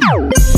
Woo!